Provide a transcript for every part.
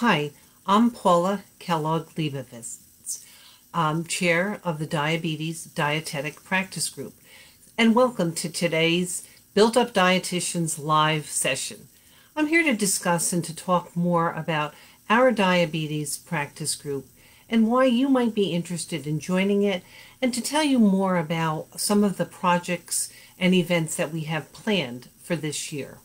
Hi, I'm Paula Kellogg Leibovitz, um, Chair of the Diabetes Dietetic Practice Group, and welcome to today's Buildup Dietitians live session. I'm here to discuss and to talk more about our diabetes practice group and why you might be interested in joining it, and to tell you more about some of the projects and events that we have planned for this year.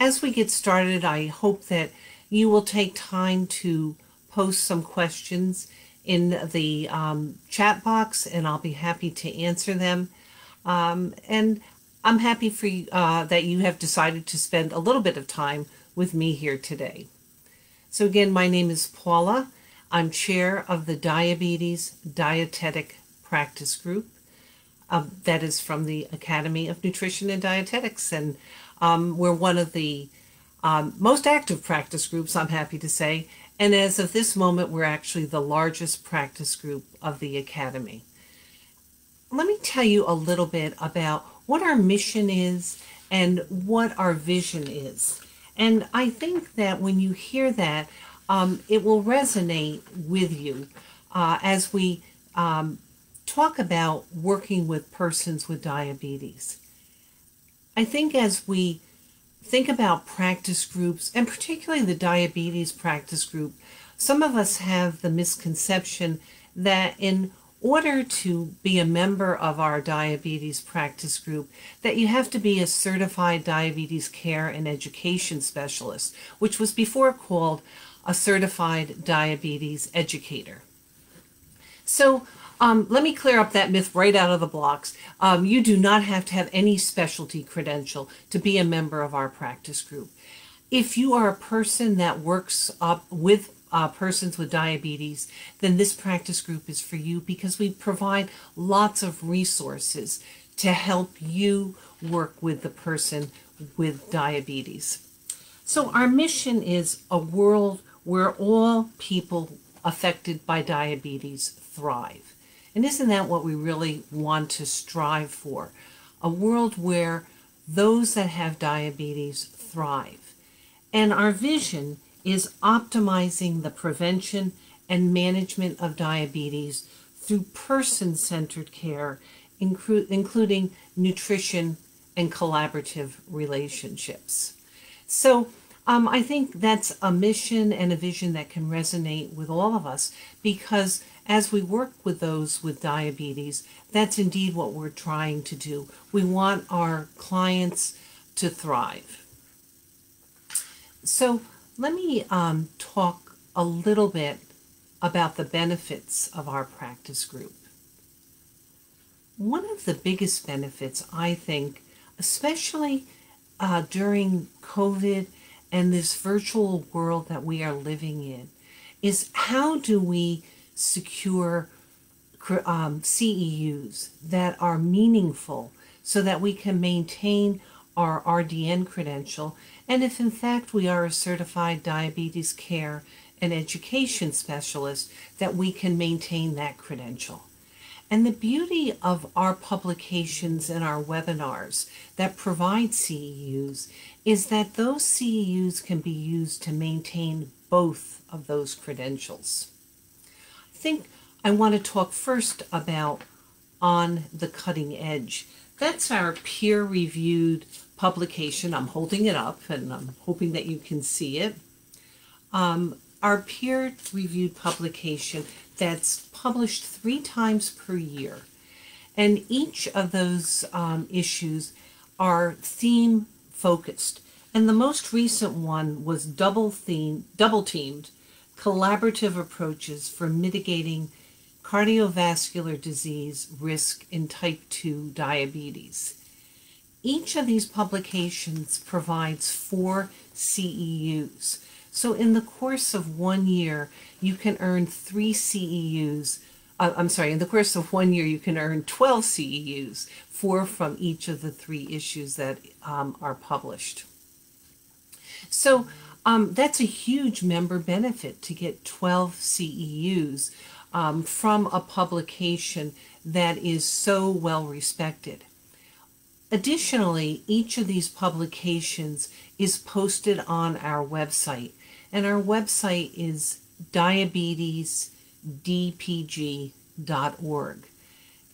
As we get started, I hope that you will take time to post some questions in the um, chat box, and I'll be happy to answer them. Um, and I'm happy for you, uh, that you have decided to spend a little bit of time with me here today. So again, my name is Paula. I'm chair of the Diabetes Dietetic Practice Group. Uh, that is from the Academy of Nutrition and Dietetics, and um, we're one of the um, most active practice groups, I'm happy to say. And as of this moment, we're actually the largest practice group of the Academy. Let me tell you a little bit about what our mission is and what our vision is. And I think that when you hear that, um, it will resonate with you uh, as we um, talk about working with persons with diabetes. I think as we think about practice groups, and particularly the diabetes practice group, some of us have the misconception that in order to be a member of our diabetes practice group that you have to be a certified diabetes care and education specialist, which was before called a certified diabetes educator. So um, let me clear up that myth right out of the blocks. Um, you do not have to have any specialty credential to be a member of our practice group. If you are a person that works up with uh, persons with diabetes, then this practice group is for you because we provide lots of resources to help you work with the person with diabetes. So, our mission is a world where all people affected by diabetes thrive. And isn't that what we really want to strive for? A world where those that have diabetes thrive. And our vision is optimizing the prevention and management of diabetes through person centered care, inclu- including nutrition and collaborative relationships. So, um, I think that's a mission and a vision that can resonate with all of us because as we work with those with diabetes, that's indeed what we're trying to do. We want our clients to thrive. So, let me um, talk a little bit about the benefits of our practice group. One of the biggest benefits, I think, especially uh, during COVID and this virtual world that we are living in, is how do we secure um, CEUs that are meaningful so that we can maintain our RDN credential and if in fact we are a certified diabetes care and education specialist, that we can maintain that credential. And the beauty of our publications and our webinars that provide CEUs is that those CEUs can be used to maintain both of those credentials. Think I want to talk first about On the Cutting Edge. That's our peer reviewed publication. I'm holding it up and I'm hoping that you can see it. Um, our peer reviewed publication that's published three times per year. And each of those um, issues are theme focused. And the most recent one was double theme, double teamed collaborative approaches for mitigating cardiovascular disease risk in type 2 diabetes. Each of these publications provides four CEUs. So in the course of one year, you can earn three CEUs. Uh, I'm sorry, in the course of one year, you can earn 12 CEUs, four from each of the three issues that um, are published. So um, that's a huge member benefit to get 12 CEUs um, from a publication that is so well respected. Additionally, each of these publications is posted on our website. and our website is diabetesdpg.org.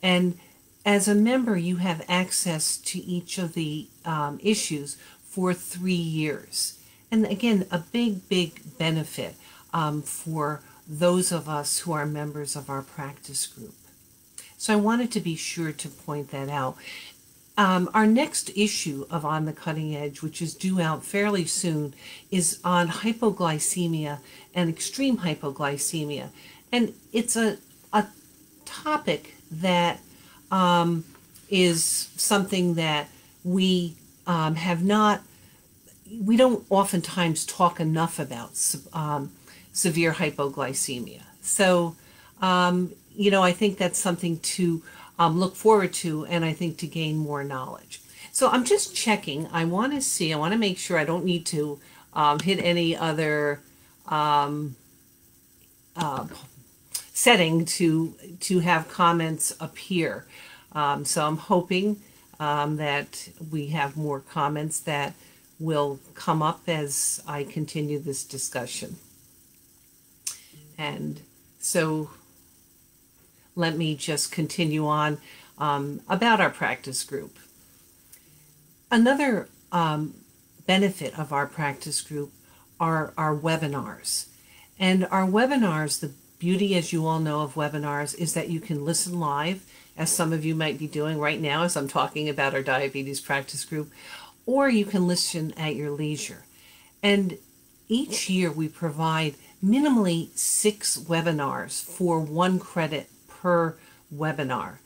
And as a member, you have access to each of the um, issues for three years. And again, a big, big benefit um, for those of us who are members of our practice group. So I wanted to be sure to point that out. Um, our next issue of On the Cutting Edge, which is due out fairly soon, is on hypoglycemia and extreme hypoglycemia. And it's a, a topic that um, is something that we um, have not, we don't oftentimes talk enough about um, severe hypoglycemia. So, um, you know, I think that's something to um, look forward to and I think to gain more knowledge. So I'm just checking. I want to see, I want to make sure I don't need to um, hit any other um, uh, setting to to have comments appear. Um, so I'm hoping that we have more comments that will come up as I continue this discussion. And so let me just continue on um, about our practice group. Another um, benefit of our practice group are our webinars. And our webinars, the beauty, as you all know, of webinars is that you can listen live, as some of you might be doing right now as I'm talking about our diabetes practice group, or you can listen at your leisure. And each year we provide minimally six webinars for one credit per webinar.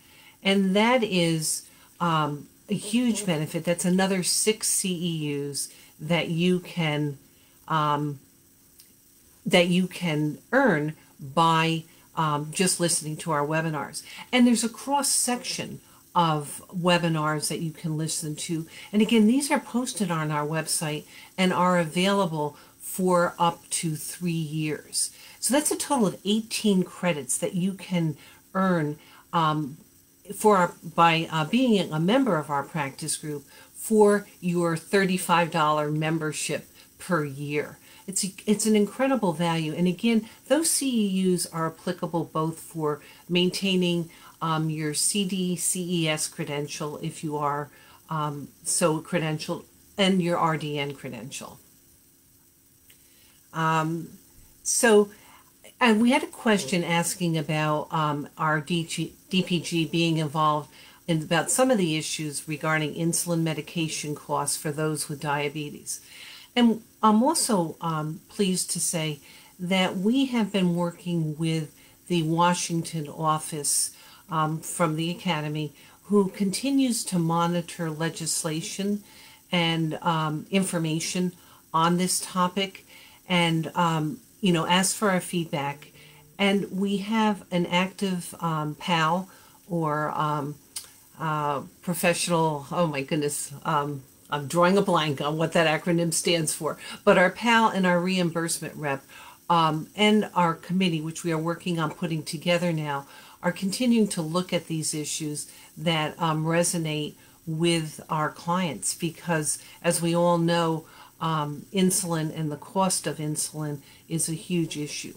And that is um, a huge benefit. That's another six CEUs that you can um, that you can earn by um, just listening to our webinars. And there's a cross section of webinars that you can listen to. And again, these are posted on our website and are available for up to three years. So that's a total of 18 credits that you can earn um, for our, by uh, being a member of our practice group for your $35 membership per year. It's, a, it's an incredible value. And again, those CEUs are applicable both for maintaining um, your CDCES credential if you are um, so credentialed and your RDN credential. Um, so, and we had a question asking about um, our DG, DPG being involved in about some of the issues regarding insulin medication costs for those with diabetes. And I'm also um, pleased to say that we have been working with the Washington office um, from the Academy who continues to monitor legislation and um, information on this topic. And um, you know ask for our feedback. And we have an active um, pal or um, uh, professional oh my goodness um, i'm drawing a blank on what that acronym stands for but our pal and our reimbursement rep um, and our committee which we are working on putting together now are continuing to look at these issues that um, resonate with our clients because as we all know um, insulin and the cost of insulin is a huge issue.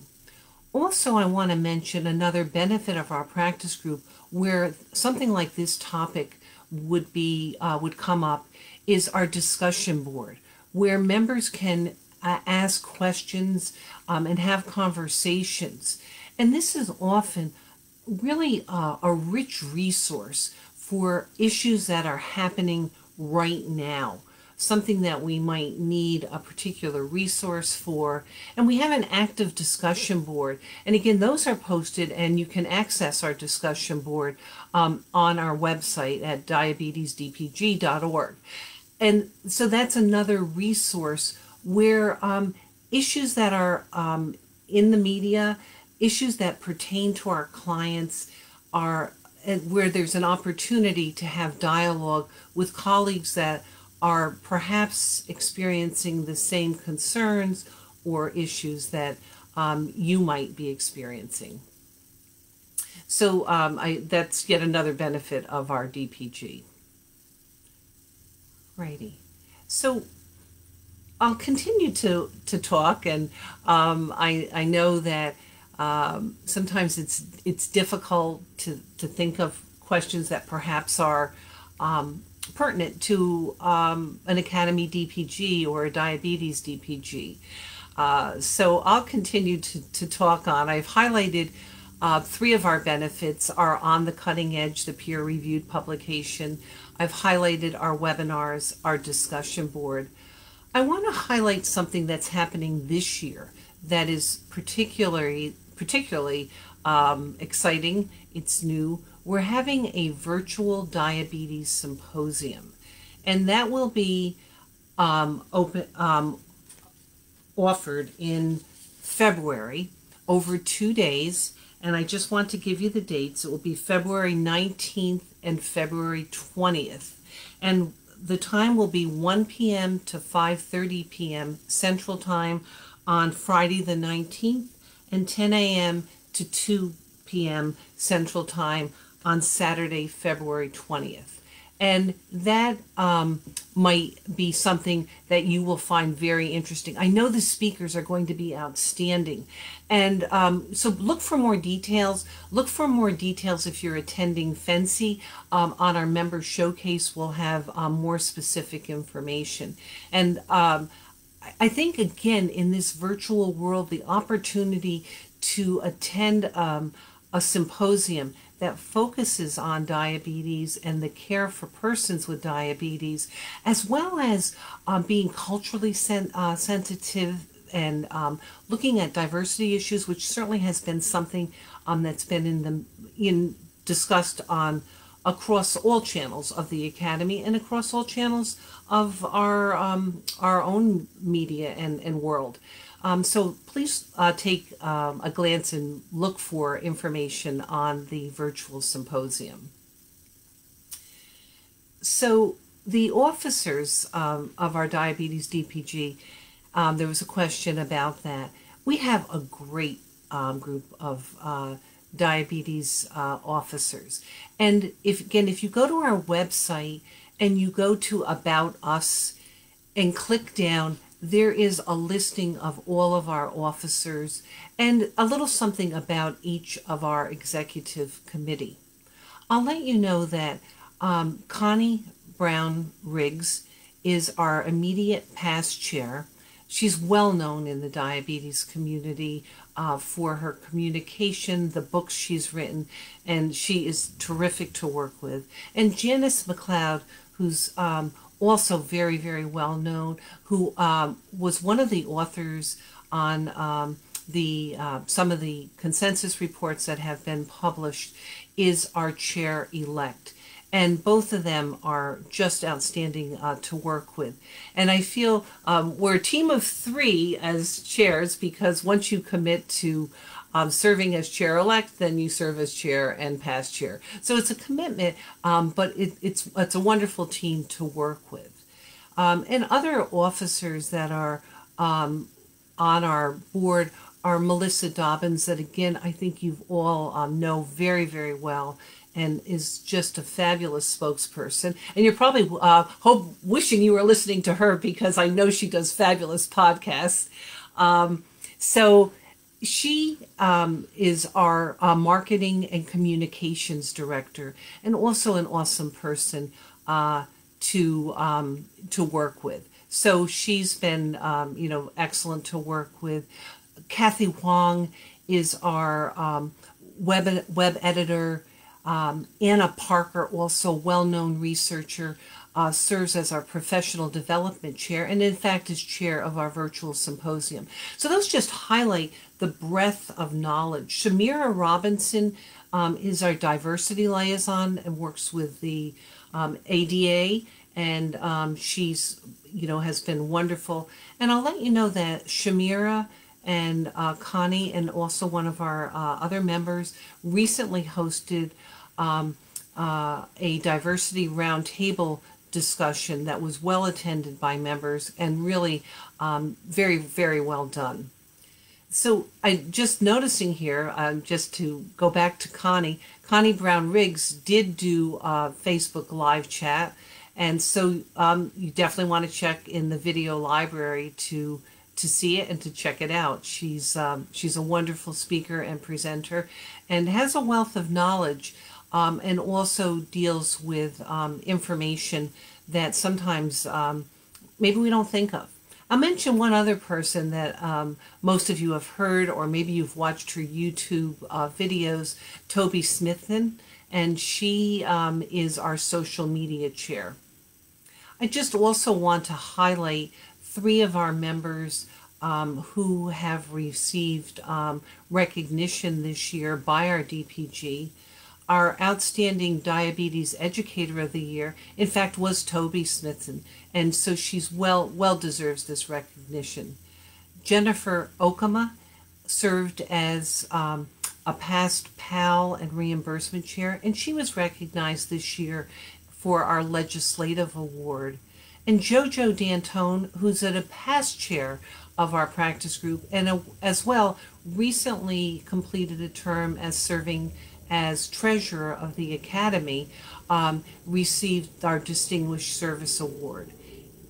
Also, I want to mention another benefit of our practice group where something like this topic would be uh, would come up is our discussion board where members can uh, ask questions um, and have conversations. And this is often really uh, a rich resource for issues that are happening right now something that we might need a particular resource for. And we have an active discussion board. And again, those are posted and you can access our discussion board um, on our website at diabetesdpg.org. And so that's another resource where um, issues that are um, in the media, issues that pertain to our clients, are where there's an opportunity to have dialogue with colleagues that are perhaps experiencing the same concerns or issues that um, you might be experiencing. So um, I, that's yet another benefit of our DPG. Righty. So I'll continue to to talk, and um, I I know that um, sometimes it's it's difficult to to think of questions that perhaps are um, pertinent to um, an academy DPG or a diabetes DPG. Uh, so I'll continue to, to talk on. I've highlighted uh, three of our benefits are on the cutting edge, the peer reviewed publication. I've highlighted our webinars, our discussion board. I want to highlight something that's happening this year that is particularly particularly um, exciting. It's new. We're having a virtual diabetes symposium, and that will be um, open um, offered in February over two days. And I just want to give you the dates. It will be February 19th and February 20th. And the time will be 1 p.m. to 5:30 p.m. Central Time on Friday the 19th and 10 a.m. to 2 p.m. Central Time on Saturday, February 20th. And that um, might be something that you will find very interesting. I know the speakers are going to be outstanding. And um, so look for more details. Look for more details if you're attending FNCE. Um, on our member showcase, we'll have um, more specific information. And um, I think, again, in this virtual world, the opportunity to attend um, a symposium that focuses on diabetes and the care for persons with diabetes, as well as um, being culturally sen- uh, sensitive and um, looking at diversity issues, which certainly has been something um, that's been in the in discussed on across all channels of the academy and across all channels of our um, our own media and, and world. Um, so please uh, take um, a glance and look for information on the virtual symposium. So the officers um, of our diabetes DPG, um, there was a question about that. We have a great um, group of uh, diabetes uh, officers. And if again, if you go to our website and you go to About Us and click down there is a listing of all of our officers and a little something about each of our executive committee. I'll let you know that um, Connie Brown Riggs is our immediate past chair. She's well known in the diabetes community uh, for her communication, the books she's written, and she is terrific to work with. And Janice MacLeod, who's um, also very, very well known, who um, was one of the authors on um, the uh, some of the consensus reports that have been published, is our chair elect. And both of them are just outstanding uh, to work with. And I feel um, we're a team of three as chairs because once you commit to um, serving as chair elect, then you serve as chair and past chair. So it's a commitment, um, but it, it's it's a wonderful team to work with. Um, and other officers that are um, on our board are Melissa Dobbins, that again I think you've all um, know very very well and is just a fabulous spokesperson. And you're probably uh, hope wishing you were listening to her because I know she does fabulous podcasts. Um, so she um, is our uh, marketing and communications director and also an awesome person uh, to um, to work with. So she's been um, you know excellent to work with. Kathy Wong is our um, web web editor. Um, Anna Parker, also well-known researcher, uh, serves as our professional development chair and in fact is chair of our virtual symposium. So those just highlight the breadth of knowledge. Shamera Robinson um, is our diversity liaison and works with the um, ADA and um, she's you know has been wonderful. And I'll let you know that Shamira and uh, Connie and also one of our uh, other members recently hosted um, uh, a diversity roundtable discussion that was well attended by members and really um, very, very well done. So I just noticing here, um, just to go back to Connie, Connie Brown Riggs did do a Facebook live chat, And so um, you definitely want to check in the video library to to see it and to check it out. She's um, she's a wonderful speaker and presenter, and has a wealth of knowledge, um, and also deals with um, information that sometimes um, maybe we don't think of. I'll mention one other person that um, most of you have heard, or maybe you've watched her YouTube uh, videos, Toby Smithson, and she um, is our social media chair. I just also want to highlight three of our members um, who have received um, recognition this year by our DPG. Our outstanding diabetes educator of the year, in fact, was Toby Smithson, and so she's well well deserves this recognition. Jennifer Okemah served as um, a past PAL and reimbursement chair, and she was recognized this year for our legislative award. And Jojo Dantone, who's at a past chair of our practice group, and a, as well recently completed a term as serving as treasurer of the academy, um, received our Distinguished Service Award.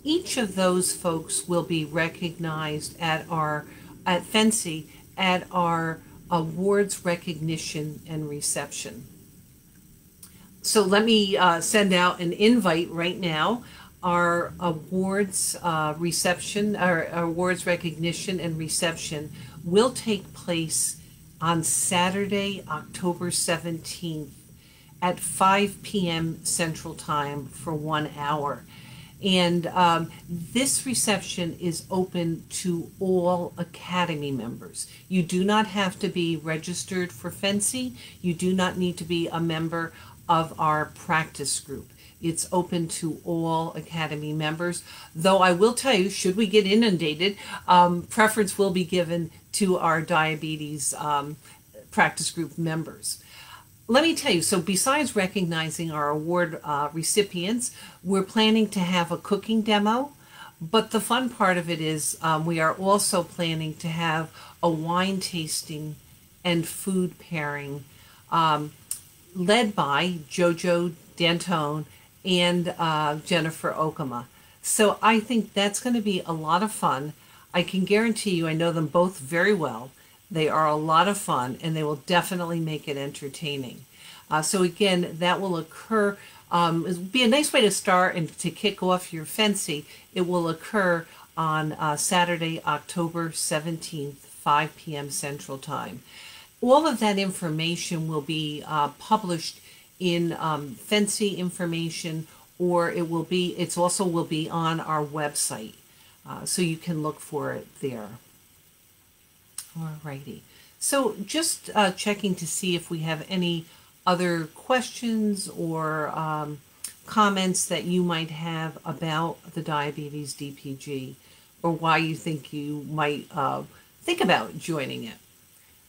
Each of those folks will be recognized at our at FNCE at our awards recognition and reception. So let me uh, send out an invite right now. Our awards uh, reception, our awards recognition and reception will take place on Saturday, October 17th at 5 p.m. Central Time for one hour. And um, this reception is open to all Academy members. You do not have to be registered for FNCE. You do not need to be a member of our practice group. It's open to all Academy members. Though I will tell you, should we get inundated, um, preference will be given to our diabetes um, practice group members. Let me tell you, so besides recognizing our award uh, recipients, we're planning to have a cooking demo. But the fun part of it is um, we are also planning to have a wine tasting and food pairing um, led by Jojo Dantone and uh, Jennifer Okemah. So I think that's going to be a lot of fun. I can guarantee you, I know them both very well. They are a lot of fun and they will definitely make it entertaining. Uh, so again, that will occur. Um, be a nice way to start and to kick off your FNCE. It will occur on uh, Saturday, October 17th, 5 p.m. Central Time. All of that information will be uh, published in um, FNCE information, or it will be. It's also will be on our website, uh, so you can look for it there. Alrighty. So just uh, checking to see if we have any other questions or um, comments that you might have about the diabetes DPG or why you think you might uh, think about joining it.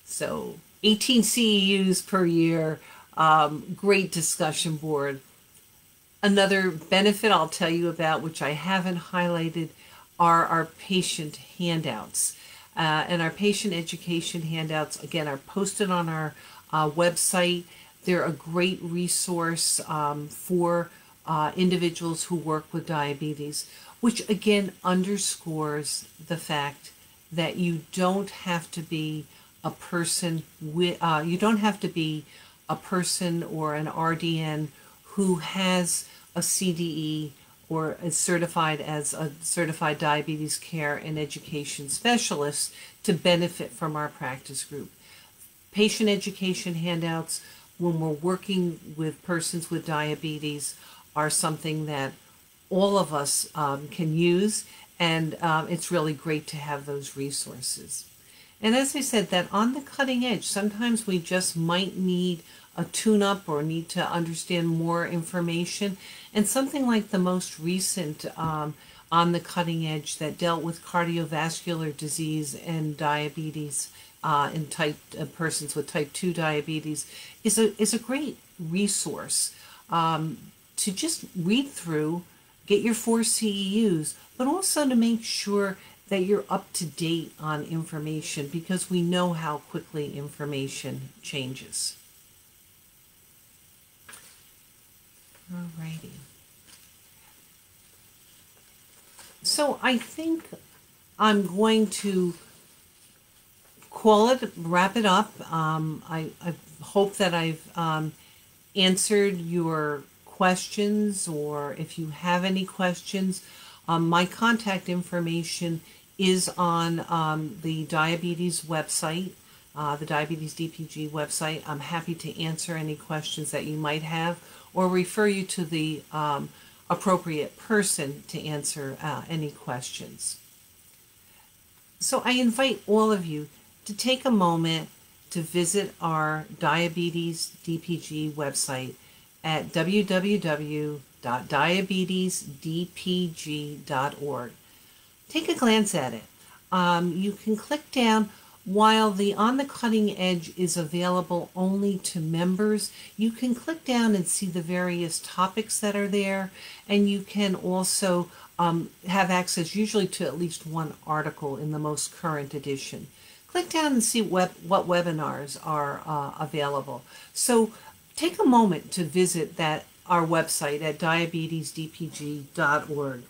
So 18 CEUs per year, um, great discussion board. Another benefit I'll tell you about, which I haven't highlighted, are our patient handouts. Uh, and our patient education handouts, again, are posted on our uh, website. They're a great resource um, for uh, individuals who work with diabetes, which again underscores the fact that you don't have to be a person with, uh, you don't have to be a person or an RDN who has a CDE or is certified as a certified diabetes care and education specialist to benefit from our practice group. Patient education handouts when we're working with persons with diabetes are something that all of us um, can use and um, it's really great to have those resources. And as I said, that on the cutting edge, sometimes we just might need a tune up or need to understand more information. And something like the most recent um, on the cutting edge that dealt with cardiovascular disease and diabetes uh, in type uh, persons with type 2 diabetes is a, is a great resource um, to just read through, get your four CEUs, but also to make sure that you're up to date on information because we know how quickly information changes. Alrighty. So I think I'm going to call it, wrap it up. Um, I, I hope that I've um, answered your questions, or if you have any questions, um, my contact information is on um, the diabetes website, uh, the Diabetes DPG website. I'm happy to answer any questions that you might have or refer you to the um, appropriate person to answer uh, any questions. So I invite all of you to take a moment to visit our Diabetes DPG website at www.diabetesdpg.org. Take a glance at it. Um, you can click down while the On the Cutting Edge is available only to members, you can click down and see the various topics that are there, and you can also um, have access usually to at least one article in the most current edition. Click down and see web, what webinars are uh, available. So take a moment to visit that our website at diabetesdpg.org.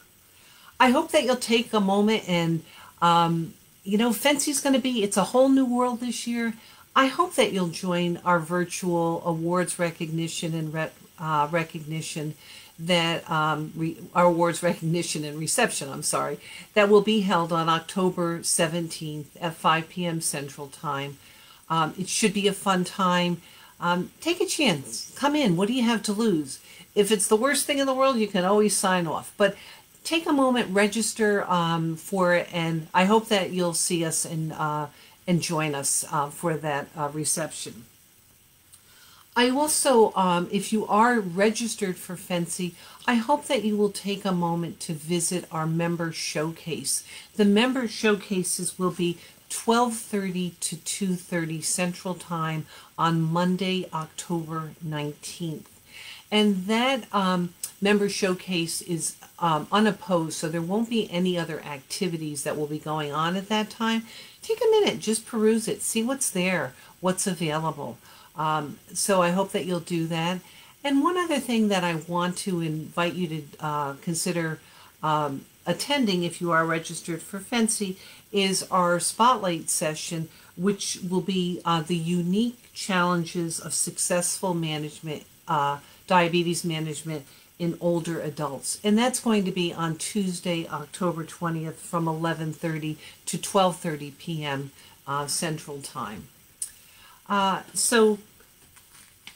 I hope that you'll take a moment and um, you know, FNCE's going to be, it's a whole new world this year. I hope that you'll join our virtual awards recognition and re- uh, recognition that um, re- our awards recognition and reception, I'm sorry, that will be held on October 17th at 5 p.m. Central Time. Um, it should be a fun time. Um, take a chance. Come in. What do you have to lose? If it's the worst thing in the world, you can always sign off. But take a moment, register um, for it, and I hope that you'll see us and uh, and join us uh, for that uh, reception. I also, um, if you are registered for FNCE, I hope that you will take a moment to visit our member showcase. The member showcases will be 12:30 to 2:30 Central Time on Monday, October 19th, and that um, member showcase is um, unopposed, so there won't be any other activities that will be going on at that time. Take a minute, just peruse it, see what's there, what's available. Um, so I hope that you'll do that. And one other thing that I want to invite you to uh, consider um, attending if you are registered for FNCE is our spotlight session, which will be uh, the unique challenges of successful management, uh, diabetes management in older adults. And that's going to be on Tuesday, October 20th from 11:30 to 12:30 p.m. Uh, Central Time. Uh, so,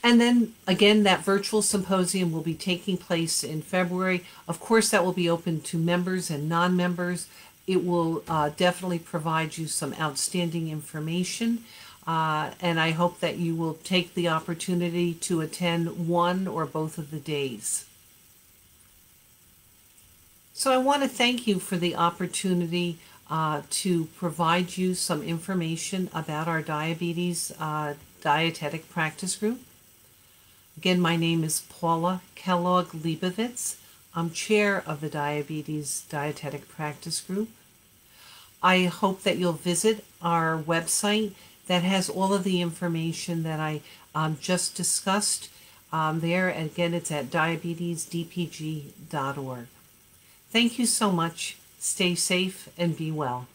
and then again, that virtual symposium will be taking place in February. Of course, that will be open to members and non-members. It will uh, definitely provide you some outstanding information. Uh, and I hope that you will take the opportunity to attend one or both of the days. So I want to thank you for the opportunity uh, to provide you some information about our diabetes uh, dietetic practice group. Again, my name is Paula Kellogg Leibovitz. I'm chair of the Diabetes Dietetic Practice Group. I hope that you'll visit our website that has all of the information that I um, just discussed um, there. Again, it's at diabetesdpg.org. Thank you so much. Stay safe and be well.